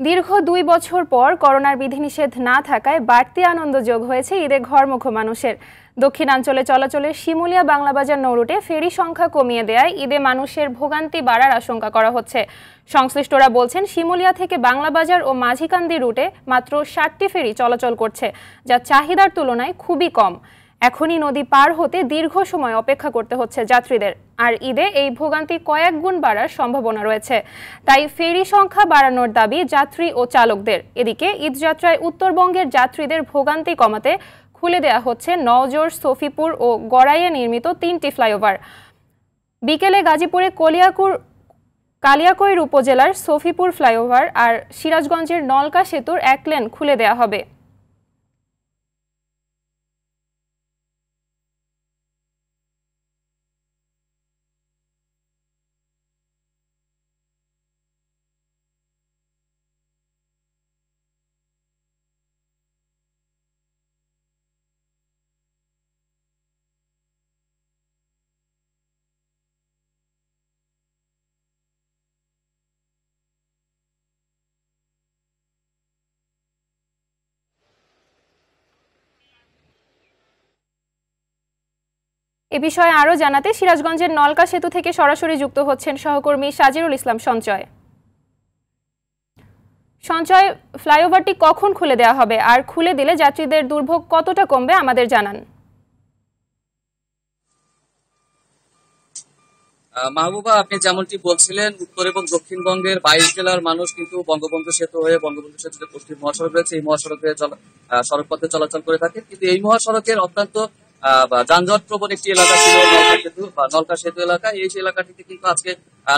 দীর্ঘ দুই বছর পর করোনার বিধিনিষেধ না থাকায় বাড়তি আনন্দ যোগ হয়েছে ঈদে ঘরমুখ মানুষের। দক্ষিণাঞ্চলে চলাচলের শিমুলিয়া বাংলাবাজার নৌরুটে ফেরি সংখ্যা কমিয়ে দেয় ঈদে মানুষের ভোগান্তি বাড়ার আশঙ্কা করা হচ্ছে। সংশ্লিষ্টরা বলছেন, শিমুলিয়া থেকে বাংলাবাজার ও মাঝিকান্দি রুটে মাত্র ষাটটি ফেরি চলাচল করছে, যা চাহিদার তুলনায় খুবই কম। এখনই নদী পার হতে দীর্ঘ সময় অপেক্ষা করতে হচ্ছে যাত্রীদের। আর ঈদে এই ভোগান্তি কয়েক গুণ বাড়ার সম্ভাবনা রয়েছে। তাই ফেরি সংখ্যা বাড়ানোর দাবি যাত্রী ও চালকদের। এদিকে ঈদযাত্রায় উত্তরবঙ্গের যাত্রীদের ভোগান্তি কমাতে খুলে দেয়া হচ্ছে নওজোর, সফিপুর ও গড়াইয়ে নির্মিত তিনটি ফ্লাইওভার। বিকেলে গাজীপুরে কলিয়াকুর, কালিয়াকৈর উপজেলার সফিপুর ফ্লাইওভার আর সিরাজগঞ্জের নলকা সেতুর এক লেন খুলে দেয়া হবে। বিষয়ে আরও জানাতে সিরাজগঞ্জের নলকা সেতু থেকে সরাসরি যুক্ত হচ্ছেন সহকর্মী সাজিরুল ইসলাম সঞ্চয়। সঞ্চয়, ফ্লাইওভারটি কখন খুলে দেওয়া হবে? আর খুলে দিলে যাত্রীদের দুর্ভোগ কতটা কমবে আমাদের জানান। মাহবুবা, আপনি যেমনটি বলছিলেন, উত্তর এবং দক্ষিণবঙ্গের বাইশ জেলার মানুষ কিন্তু বঙ্গবন্ধু সেতু হয়ে বঙ্গবন্ধু সেতু যে পশ্চিম মহাসড়ক রয়েছে। এই মহাসড়কে সড়ক পথে চলাচল করে থাকে কিন্তু এই মহাসড়কের অত্যন্ত যানজট প্রবণ একটি এলাকা ছিল নলকা সেতু, বা নলকা সেতু এলাকা। এই এলাকাটিতে কিন্তু আজকে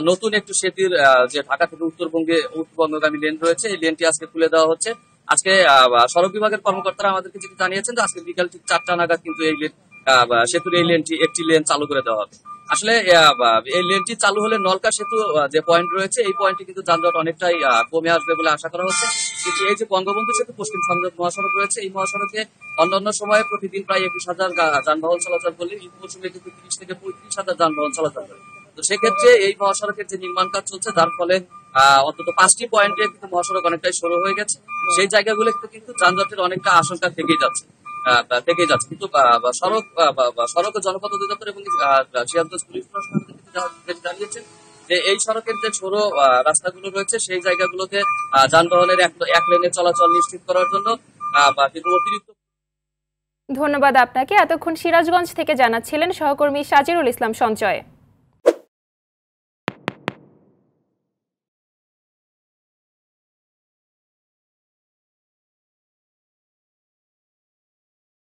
নতুন একটু সেতুর যে ঢাকা থেকে উত্তরবঙ্গে উত্তরবঙ্গগামী লেন রয়েছে, এই লেনটি আজকে খুলে দেওয়া হচ্ছে। আজকে সড়ক বিভাগের কর্মকর্তারা আমাদেরকে যেটি জানিয়েছেন যে আজকে বিকাল ঠিক চারটা নাগাদ কিন্তু এই লেন সেতুর এই লেনটি একটি লেন চালু করে দেওয়া হবে। আসলে এই লেনটি চালু হলে নলকা সেতু যে পয়েন্ট রয়েছে এই পয়েন্টে কিন্তু যানজট অনেকটাই কমে আসবে বলে আশা করা হচ্ছে। কিন্তু এই যে বঙ্গবন্ধু সেতু পশ্চিম সংযোগ মহাসড়ক রয়েছে এই মহাসড়কে অন্যান্য সময়ে প্রতিদিন প্রায় একুশ হাজার যানবাহন চলাচল করলে এই মৌসুমে কিন্তু তিরিশ থেকে পঁয়ত্রিশ হাজার যানবাহন চলাচল করে। তো সেক্ষেত্রে এই মহাসড়কের যে নির্মাণ কাজ চলছে যার ফলে অন্তত পাঁচটি পয়েন্টে কিন্তু মহাসড়ক অনেকটাই সরু হয়ে গেছে। সেই জায়গাগুলোতে কিন্তু যানজটের অনেকটা আশঙ্কা থেকেই যাচ্ছে। থেকে যাচ্ছে। কিন্তু সড়ক সড়ক ও জনপথ অধিদপ্তর এবং সিরাজগঞ্জ পুলিশ প্রশাসন জানিয়েছেন যে এই সড়কের যে ছোট রাস্তাগুলো রয়েছে, সেই জায়গাগুলোতে যানবাহনের এক লেনে চলাচল নিশ্চিত করার জন্য কিন্তু অতিরিক্ত ধন্যবাদ আপনাকে। এতক্ষণ সিরাজগঞ্জ থেকে জানাচ্ছিলেন সহকর্মী সাজিরুল ইসলাম সঞ্চয়